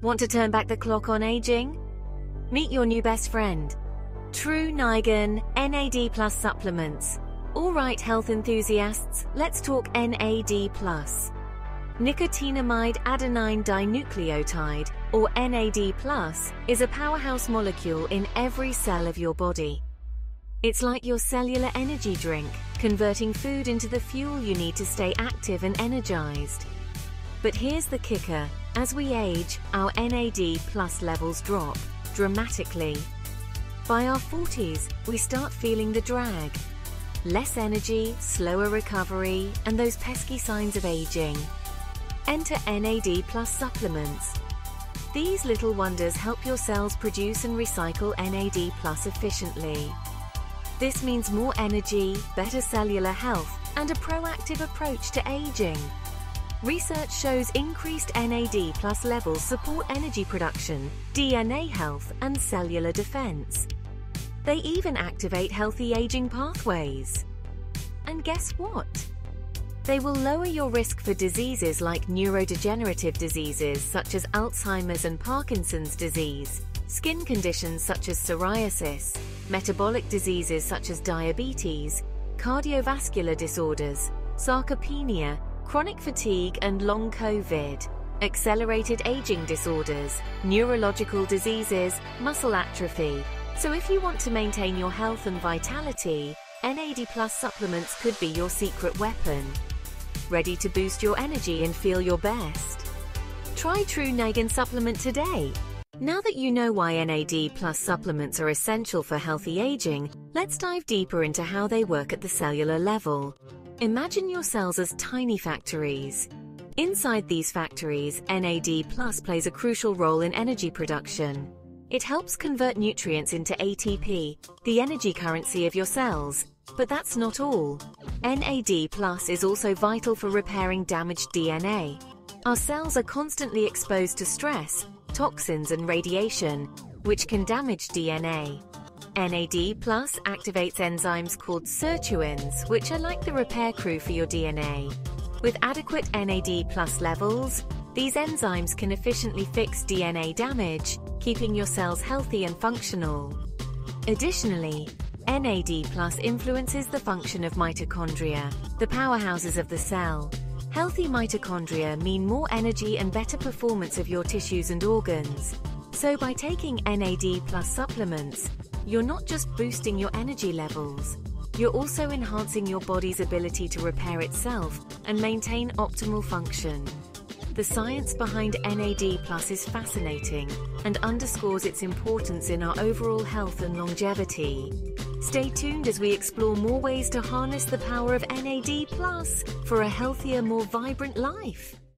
Want to turn back the clock on aging? Meet your new best friend. Tru Niagen NAD Plus supplements. All right, health enthusiasts, let's talk NAD Plus. Nicotinamide adenine dinucleotide, or NAD+, is a powerhouse molecule in every cell of your body. It's like your cellular energy drink, converting food into the fuel you need to stay active and energized. But here's the kicker. As we age, our NAD plus levels drop dramatically. By our 40s, we start feeling the drag. Less energy, slower recovery, and those pesky signs of aging. Enter NAD Plus supplements. These little wonders help your cells produce and recycle NAD Plus efficiently. This means more energy, better cellular health, and a proactive approach to aging. Research shows increased NAD plus levels support energy production, DNA health, and cellular defense. They even activate healthy aging pathways. And guess what? They will lower your risk for diseases like neurodegenerative diseases such as Alzheimer's and Parkinson's disease, skin conditions such as psoriasis, metabolic diseases such as diabetes, cardiovascular disorders, sarcopenia, chronic fatigue and long COVID, accelerated aging disorders, neurological diseases, muscle atrophy. So if you want to maintain your health and vitality, NAD Plus supplements could be your secret weapon ready to boost your energy and feel your best. Try Tru Niagen Supplement today. Now that you know why NAD plus supplements are essential for healthy aging, let's dive deeper into how they work at the cellular level. Imagine your cells as tiny factories. Inside these factories, NAD plus plays a crucial role in energy production. It helps convert nutrients into ATP, the energy currency of your cells. But that's not all. NAD Plus is also vital for repairing damaged DNA. Our cells are constantly exposed to stress, toxins, and radiation, which can damage DNA. NAD Plus activates enzymes called sirtuins, which are like the repair crew for your DNA. With adequate NAD Plus levels, these enzymes can efficiently fix DNA damage, keeping your cells healthy and functional. Additionally, NAD Plus influences the function of mitochondria, the powerhouses of the cell. Healthy mitochondria mean more energy and better performance of your tissues and organs. So by taking NAD Plus supplements, you're not just boosting your energy levels, you're also enhancing your body's ability to repair itself and maintain optimal function. The science behind NAD Plus is fascinating and underscores its importance in our overall health and longevity. Stay tuned as we explore more ways to harness the power of NAD Plus for a healthier, more vibrant life.